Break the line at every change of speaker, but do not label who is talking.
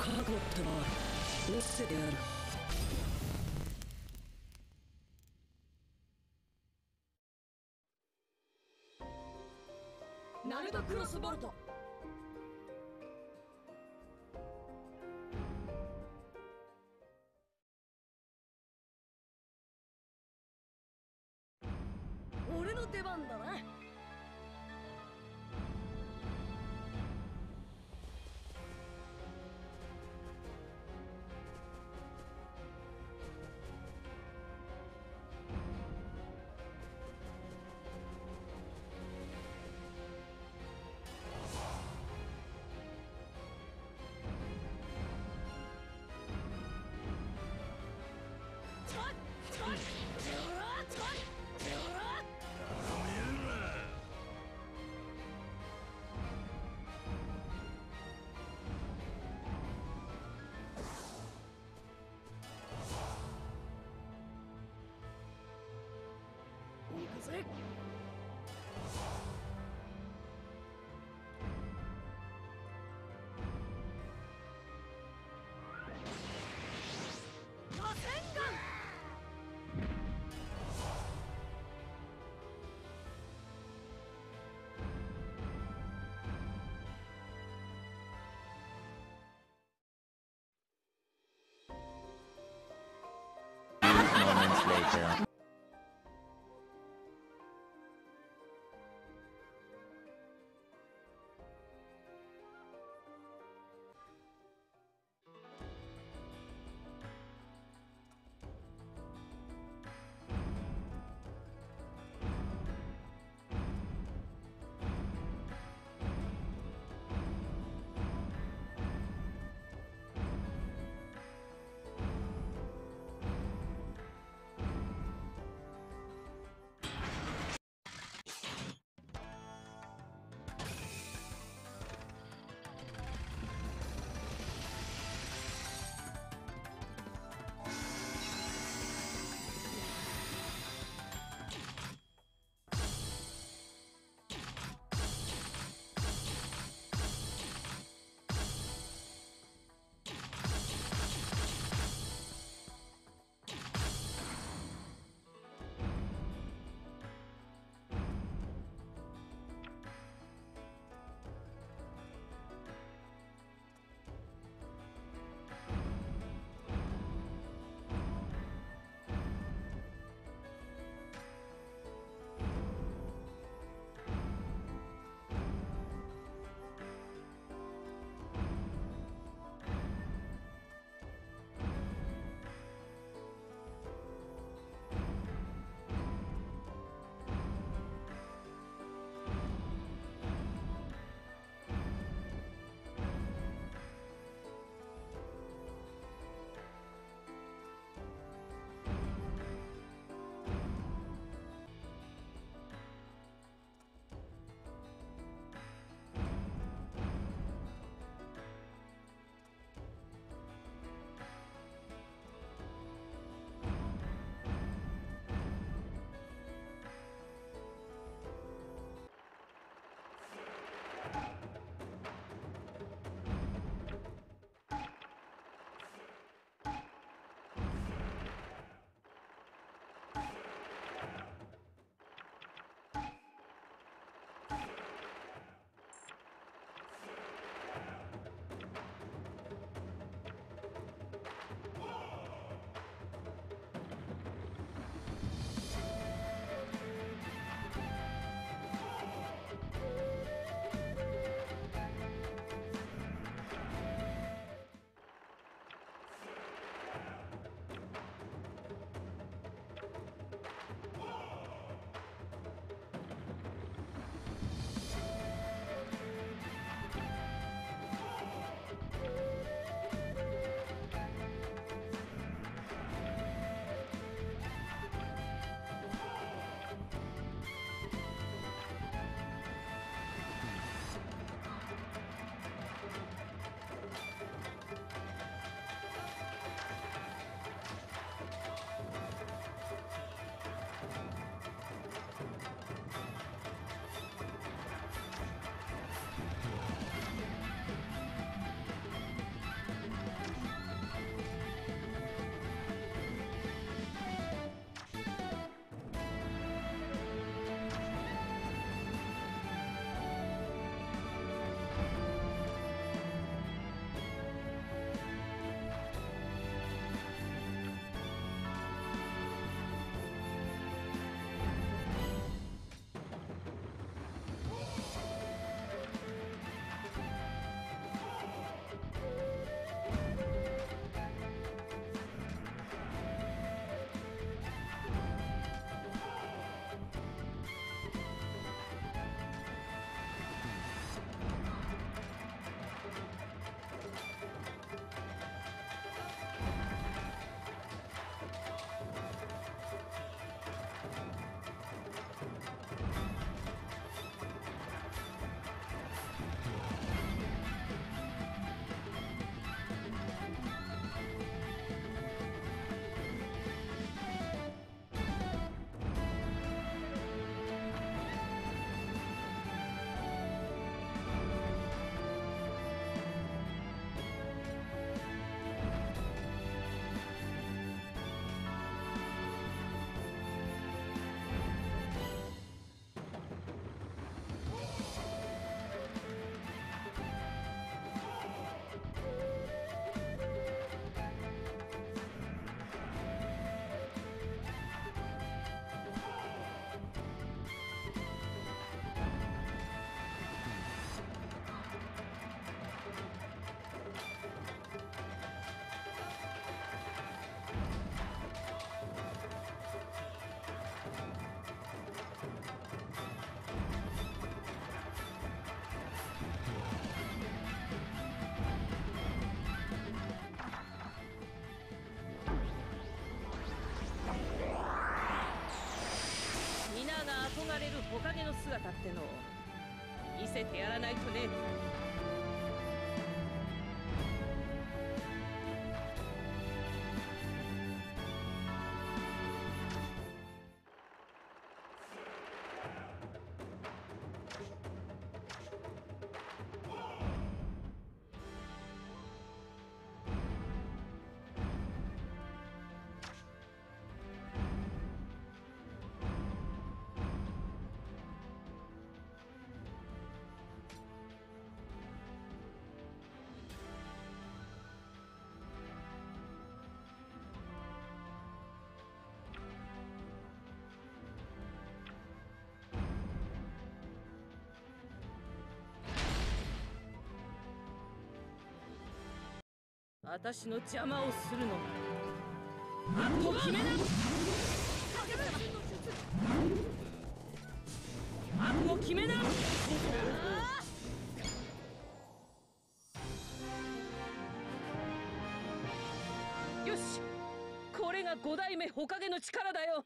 覚悟ってのは見せてやるナルトクロスボルト。俺の出番だな。
later.
お金「の姿ってのを見せてやらないとね。私の邪魔をするのな。覚悟決めな。覚悟決めな。よしこれが五代目火影の力だよ